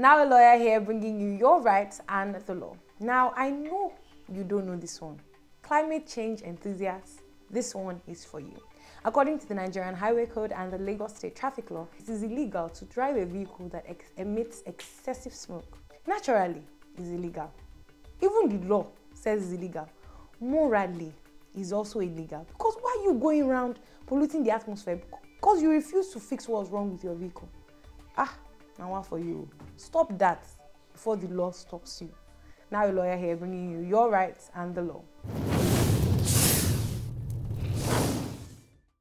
Now a lawyer here bringing you your rights and the law. Now I know you don't know this one. Climate change enthusiasts, this one is for you. According to the Nigerian Highway Code and the Lagos State Traffic Law, it is illegal to drive a vehicle that ex emits excessive smoke. Naturally, it's illegal. Even the law says it's illegal. Morally, it's also illegal. Because why are you going around polluting the atmosphere? Because you refuse to fix what's wrong with your vehicle. Ah, now what for you? Stop that before the law stops you. Now a lawyer here bringing you your rights and the law.